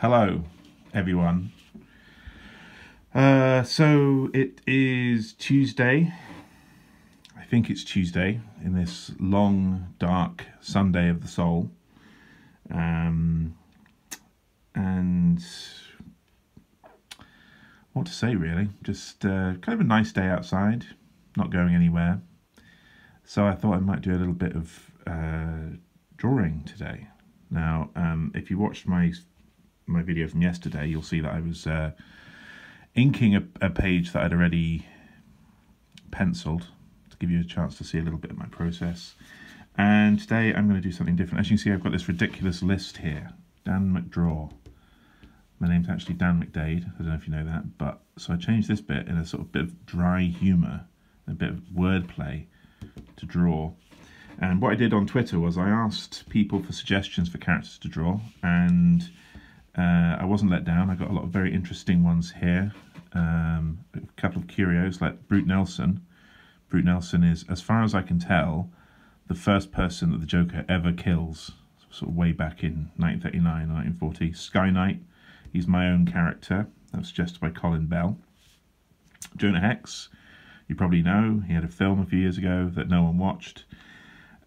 Hello, everyone. Uh, so it is Tuesday. I think it's Tuesday in this long, dark Sunday of the soul. Um, and what to say, really? Just uh, kind of a nice day outside, not going anywhere. So I thought I might do a little bit of uh, drawing today. Now, um, if you watched my my video from yesterday, you'll see that I was uh, inking a, a page that I'd already penciled to give you a chance to see a little bit of my process. And today I'm going to do something different. As you can see, I've got this ridiculous list here. Dan McDraw. My name's actually Dan McDaid. I don't know if you know that. But so I changed this bit in a sort of bit of dry humour, a bit of wordplay to draw. And what I did on Twitter was I asked people for suggestions for characters to draw, and uh, I wasn't let down. I got a lot of very interesting ones here. Um, a couple of curios like Brute Nelson. Brute Nelson is, as far as I can tell, the first person that the Joker ever kills, sort of way back in 1939, 1940. Sky Knight, he's my own character. That was suggested by Colin Bell. Jonah Hex, you probably know. He had a film a few years ago that no one watched.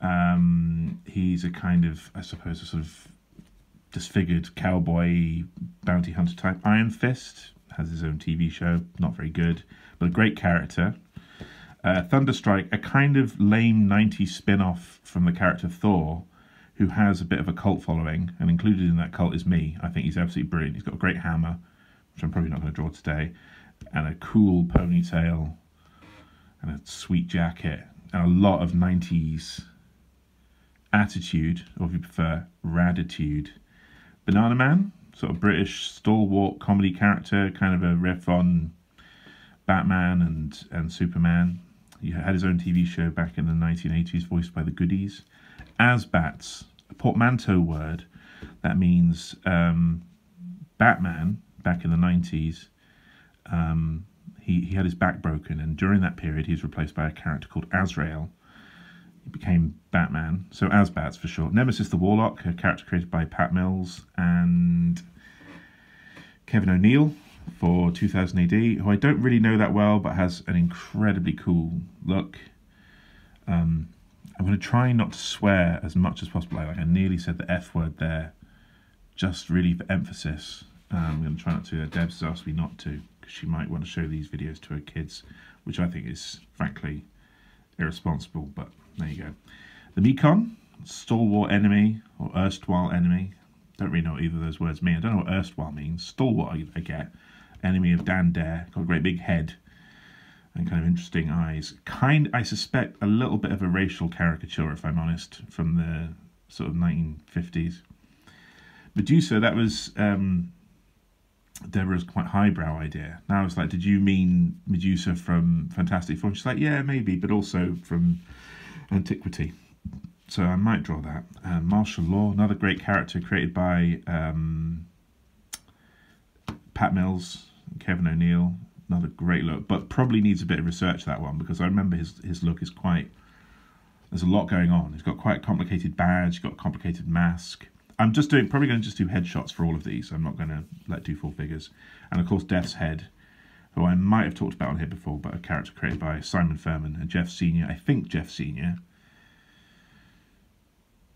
Um, he's a kind of, I suppose, a sort of disfigured cowboy bounty hunter type. Iron Fist has his own TV show, not very good, but a great character. Uh, Thunderstrike, a kind of lame 90s spin off from the character Thor, who has a bit of a cult following, and included in that cult is me. I think he's absolutely brilliant. He's got a great hammer, which I'm probably not going to draw today, and a cool ponytail, and a sweet jacket, and a lot of 90s attitude, or if you prefer, raditude. Bananaman, sort of British stalwart comedy character, kind of a riff on Batman and, and Superman. He had his own TV show back in the 1980s, voiced by the Goodies. AzBats, a portmanteau word that means um, Batman back in the 90s. Um, he, he had his back broken, and during that period, he was replaced by a character called Azrael, he became Batman. So AzBats for short. Nemesis the Warlock, a character created by Pat Mills and Kevin O'Neill for 2000 AD, who I don't really know that well, but has an incredibly cool look. Um, I'm going to try not to swear as much as possible. Like I nearly said the F word there, just really for emphasis. Um, I'm going to try not to. Uh, Deb's asked me not to because she might want to show these videos to her kids, which I think is frankly irresponsible, but there you go. The Mekon, stalwart enemy or erstwhile enemy. Don't really know what either of those words mean. I don't know what erstwhile means. Stalwart, I, I get. Enemy of Dan Dare. Got a great big head and kind of interesting eyes. Kind, I suspect, a little bit of a racial caricature, if I'm honest, from the sort of 1950s. Medusa, that was um, Deborah's quite highbrow idea. Now it's like, did you mean Medusa from Fantastic Four? She's like, yeah, maybe, but also from antiquity. So I might draw that. Uh, Martial Law, another great character created by um, Pat Mills, Kevin O'Neill. Another great look, but probably needs a bit of research that one because I remember his his look is quite. There's a lot going on. He's got quite a complicated badge, got a complicated mask. I'm just doing probably going to just do headshots for all of these. I'm not going to let do full figures, and of course Death's Head who I might have talked about on here before, but a character created by Simon Furman and Geoff Senior. I think Geoff Senior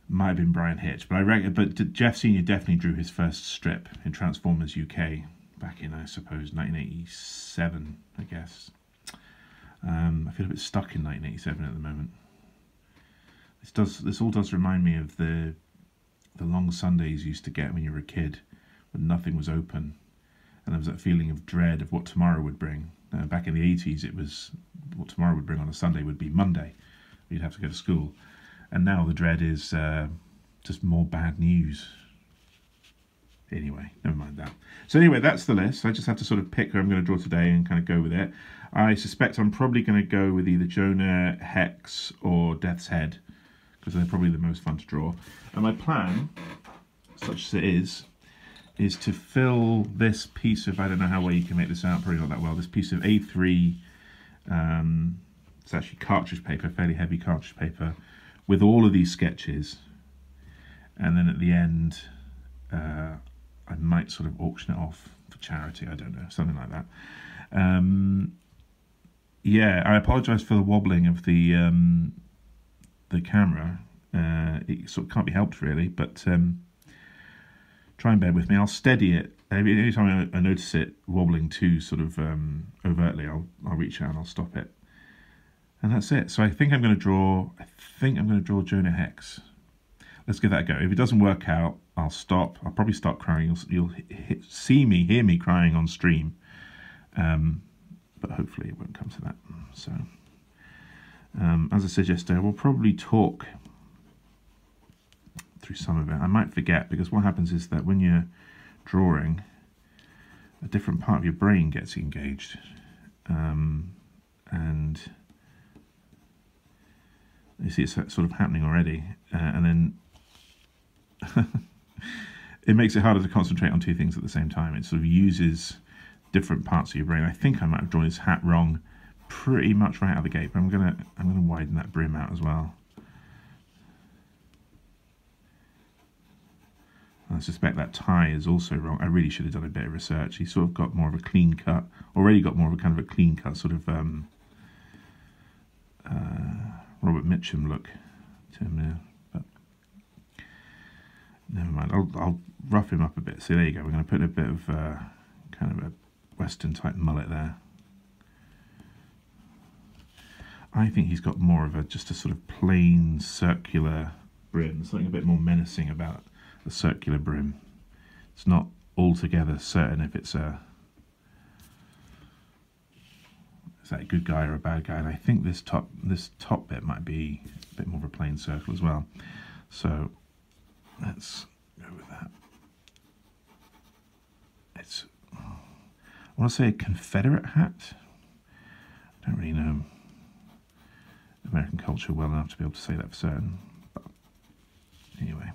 might have been Bryan Hitch, but I reckon, but Geoff Senior definitely drew his first strip in Transformers UK back in, I suppose, 1987, I guess. Um, I feel a bit stuck in 1987 at the moment. This does, this all does remind me of the the long Sundays you used to get when you were a kid, when nothing was open and there was that feeling of dread of what tomorrow would bring. Back in the 80s, it was what tomorrow would bring on a Sunday would be Monday. You'd have to go to school. And now the dread is uh, just more bad news. Anyway, never mind that. So anyway, that's the list. I just have to sort of pick who I'm going to draw today and kind of go with it. I suspect I'm probably going to go with either Jonah, Hex, or Death's Head, because they're probably the most fun to draw. And my plan, such as it is, is to fill this piece of, I don't know how well you can make this out, probably not that well, this piece of A3, um, it's actually cartridge paper, fairly heavy cartridge paper, with all of these sketches. And then at the end, uh, I might sort of auction it off for charity. I don't know, something like that. Um, yeah, I apologise for the wobbling of the um, the camera. Uh, it sort of can't be helped really, but um, try and bear with me. I'll steady it. Every time I, I notice it wobbling too sort of um, overtly, I'll I'll reach out and I'll stop it. And that's it. So I think I'm going to draw. I think I'm going to draw Jonah Hex. Let's give that a go. If it doesn't work out, I'll stop. I'll probably start crying. You'll, you'll hit, see me, hear me crying on stream. Um, but hopefully it won't come to that. So, um, as I said yesterday, we'll probably talk through some of it. I might forget because what happens is that when you're drawing, a different part of your brain gets engaged. Um, and you see it's sort of happening already. Uh, and then it makes it harder to concentrate on two things at the same time. It sort of uses different parts of your brain. I think I might have drawn his hat wrong pretty much right out of the gate, but I'm gonna I'm gonna widen that brim out as well. I suspect that tie is also wrong. I really should have done a bit of research. He's sort of got more of a clean cut, already got more of a kind of a clean cut sort of um, uh, Robert Mitchum look to him there. Never mind. I'll, I'll rough him up a bit. So there you go. We're going to put a bit of uh, kind of a Western type mullet there. I think he's got more of a just a sort of plain circular brim. Something a bit more menacing about the circular brim. It's not altogether certain if it's a is that a good guy or a bad guy. And I think this top this top bit might be a bit more of a plain circle as well. So let's go with that. It's, I want to say a Confederate hat. I don't really know American culture well enough to be able to say that for certain. But anyway,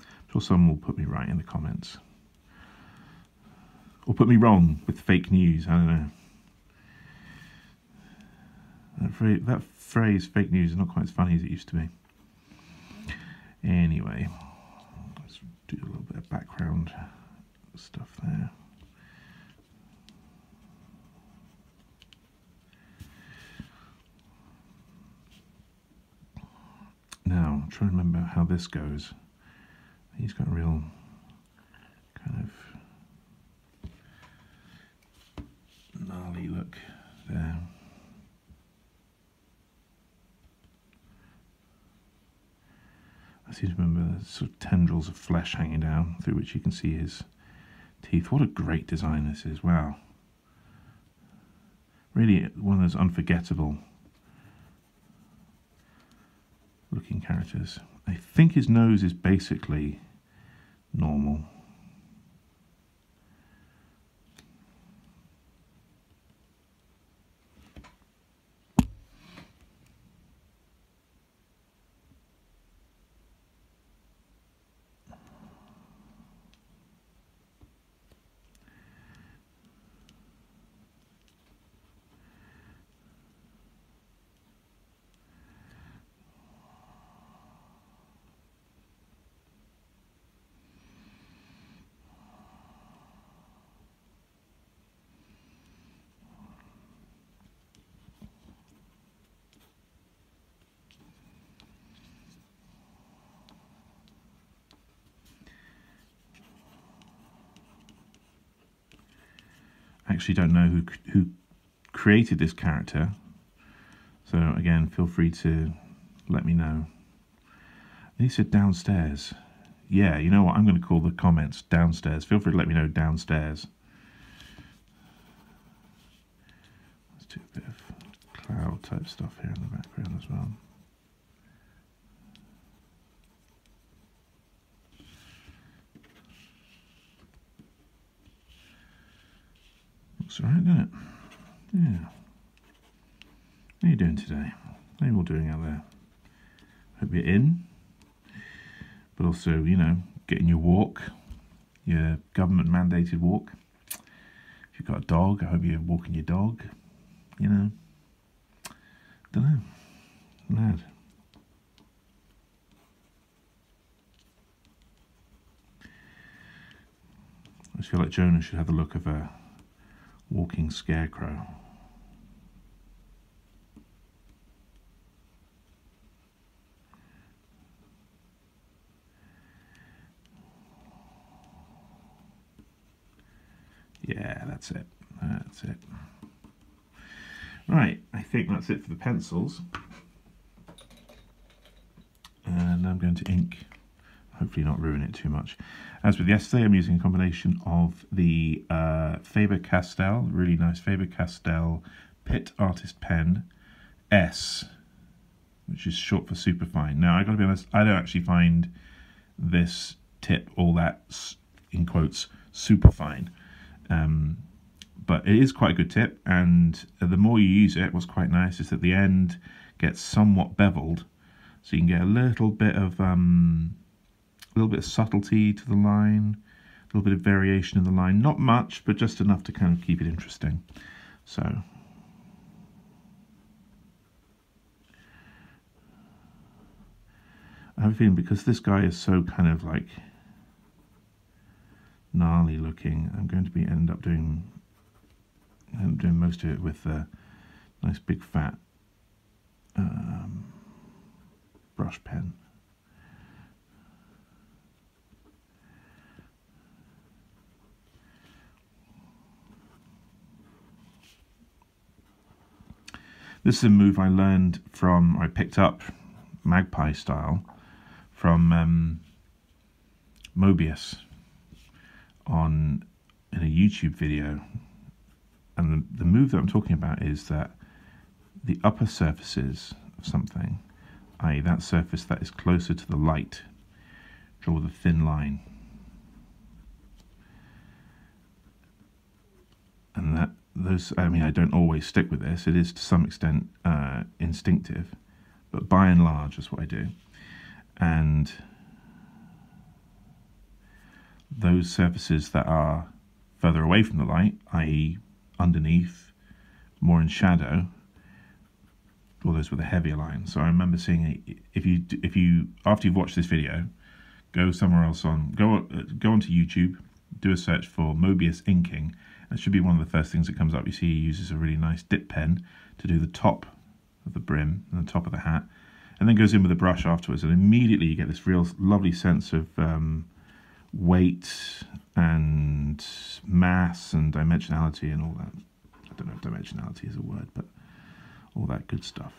I'm sure someone will put me right in the comments. Or put me wrong with fake news, I don't know. That phrase, that phrase, fake news, is not quite as funny as it used to be. Anyway let's do a little bit of background stuff there. Now, I'm trying to remember how this goes. He's got a real kind of gnarly look there. I seem to remember sort of tendrils of flesh hanging down through which you can see his teeth. What a great design this is, wow. Really one of those unforgettable looking characters. I think his nose is basically normal. Actually don't know who who created this character. So again, feel free to let me know. he said downstairs. Yeah, you know what? I'm going to call the comments downstairs. Feel free to let me know downstairs. Let's do a bit of cloud type stuff here in the background as well. Looks alright, doesn't it? Yeah. How you doing today? How you all doing out there? Hope you're in. But also, you know, getting your walk, your government mandated walk. If you've got a dog, I hope you're walking your dog. You know. Don't know. Mad. just feel like Jonah should have the look of a walking scarecrow. Yeah, that's it. That's it. Right, I think that's it for the pencils. And I'm going to ink, hopefully not ruin it too much. As with yesterday, I'm using a combination of the uh, Faber-Castell, really nice Faber-Castell Pitt Artist Pen S, which is short for superfine. Now, I've got to be honest, I don't actually find this tip all that, in quotes, superfine. Um, but it is quite a good tip, and the more you use it, what's quite nice is that the end gets somewhat beveled, so you can get a little bit of um, a little bit of subtlety to the line, a little bit of variation in the line. Not much, but just enough to kind of keep it interesting. So. I have a feeling because this guy is so kind of like gnarly looking, I'm going to be end up doing I'm doing most of it with a nice big fat um, brush pen. This is a move I learned from, I picked up magpie style from um, Moebius on in a YouTube video and the, the move that I'm talking about is that the upper surfaces of something, i.e. that surface that is closer to the light, draw the thin line. And that those, I mean, I don't always stick with this. It is to some extent uh, instinctive, but by and large, that's what I do. And those surfaces that are further away from the light, i.e underneath, more in shadow, all those with a heavier line. So I remember seeing if you if you after you've watched this video, go somewhere else on go go onto YouTube, do a search for Moebius inking. That should be one of the first things that comes up. You see he uses a really nice dip pen to do the top of the brim and the top of the hat, and then goes in with a brush afterwards, and immediately you get this real lovely sense of um, weight and mass and dimensionality and all that. I don't know if dimensionality is a word, but all that good stuff.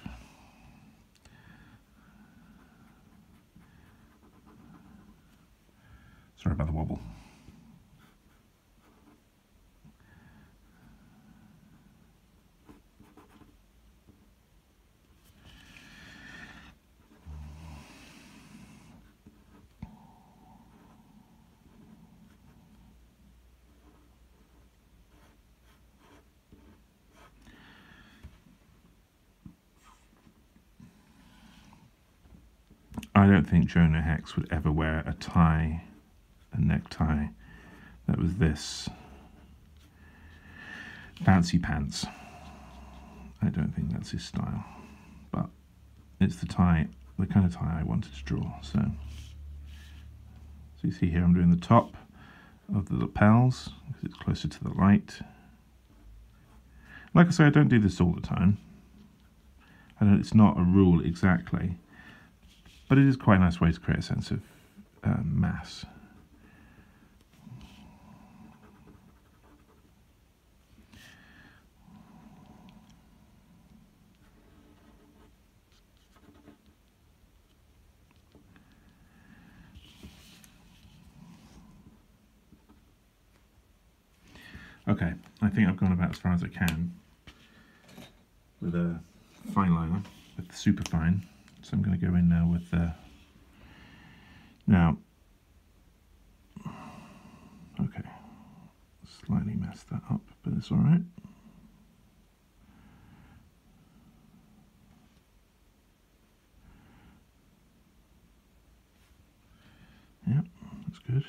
Sorry about the wobble. I don't think Jonah Hex would ever wear a tie, a necktie that was this fancy pants. I don't think that's his style, but it's the tie, the kind of tie I wanted to draw. So, so you see here I'm doing the top of the lapels because it's closer to the light. Like I say, I don't do this all the time. I know it's not a rule exactly, but it is quite a nice way to create a sense of um, mass. Okay, I think I've gone about as far as I can with a fine liner, with super fine. So I'm going to go in now with the, now, okay, slightly messed that up, but it's all right. Yep, that's good.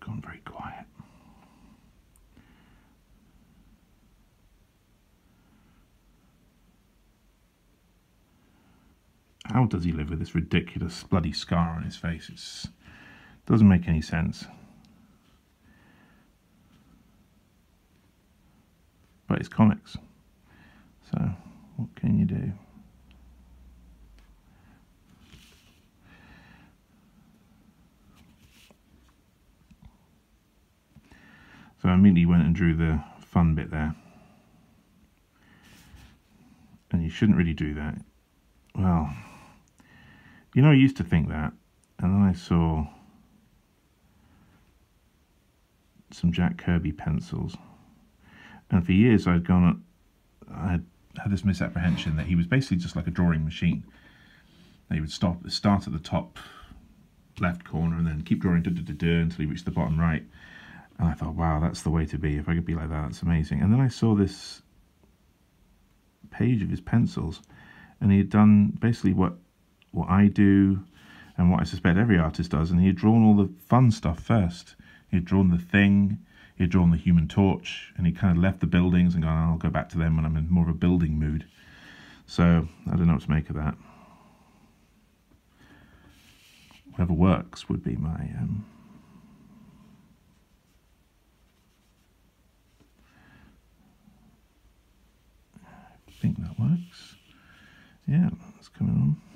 Gone very quiet. How does he live with this ridiculous bloody scar on his face? It doesn't make any sense. But it's comics. So, what can you do? So I immediately went and drew the fun bit there. And you shouldn't really do that. Well, you know, I used to think that. And then I saw some Jack Kirby pencils. And for years I'd gone, I had this misapprehension that he was basically just like a drawing machine. He would stop, start at the top left corner and then keep drawing da, da, da, until he reached the bottom right. And I thought, wow, that's the way to be. If I could be like that, that's amazing. And then I saw this page of his pencils, and he had done basically what what I do and what I suspect every artist does, and he had drawn all the fun stuff first. He had drawn the thing, he had drawn the human torch, and he kind of left the buildings and gone, I'll go back to them when I'm in more of a building mood. So I don't know what to make of that. Whatever works would be my um, think that works. Yeah, it's coming on.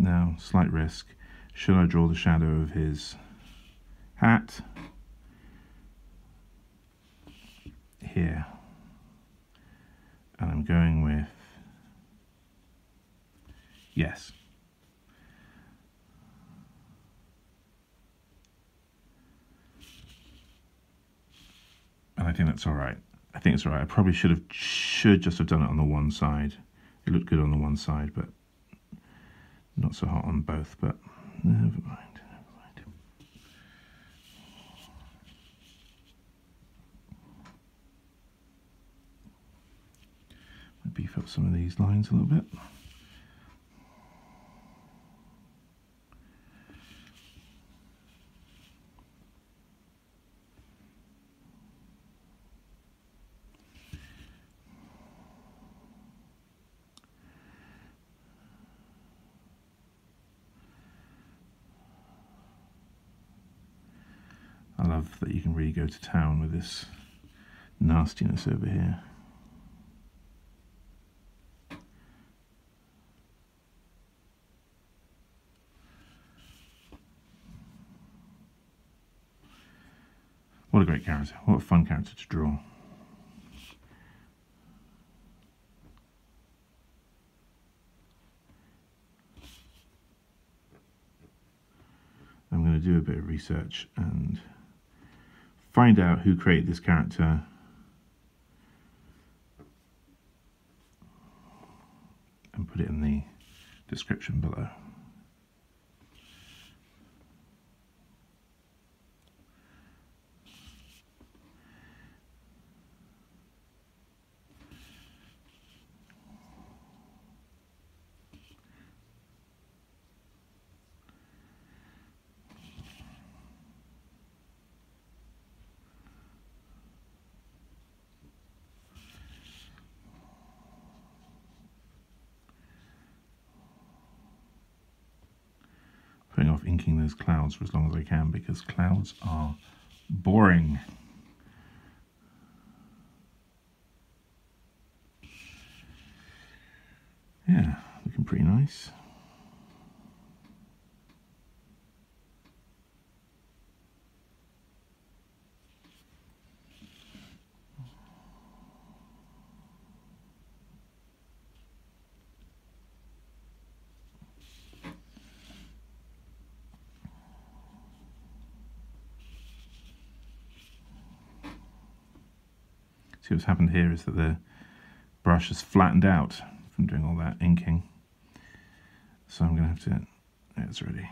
Now, slight risk. Should I draw the shadow of his hat? Here. And I'm going with yes. And I think that's all right. I think it's all right. I probably should have should just have done it on the one side. It looked good on the one side, but not so hot on both, but never mind, never mind. Beef up some of these lines a little bit. Love that you can really go to town with this nastiness over here. What a great character. What a fun character to draw. I'm going to do a bit of research and find out who created this character and put it in the description below. Off inking those clouds for as long as I can because clouds are boring. Yeah, looking pretty nice. See what's happened here is that the brush has flattened out from doing all that inking. So I'm going to have to, it's ready.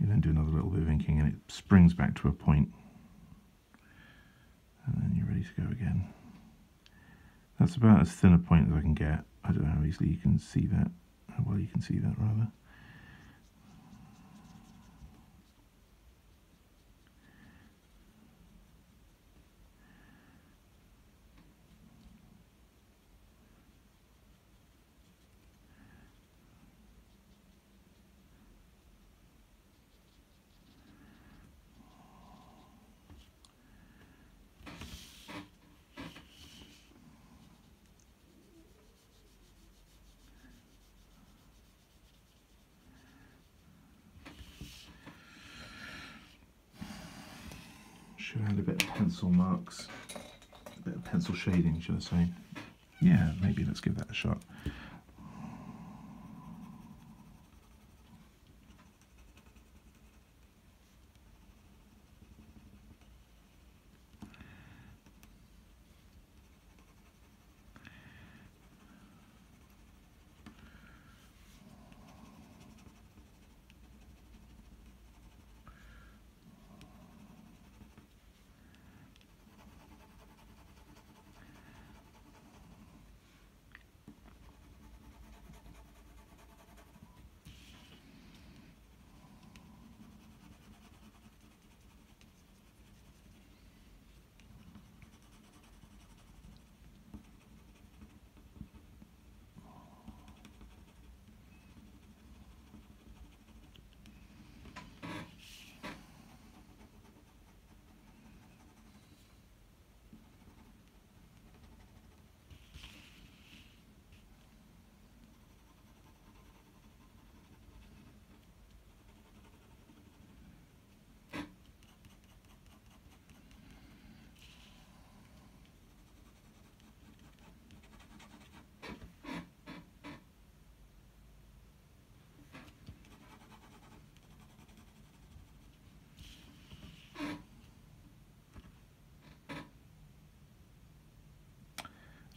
You then do another little bit of inking and it springs back to a point. And then you're ready to go again. That's about as thin a point as I can get. I don't know how easily you can see that, how well you can see that rather. Should add a bit of pencil marks, a bit of pencil shading, should I say. Yeah, maybe let's give that a shot.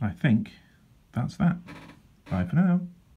I think that's that. Bye for now.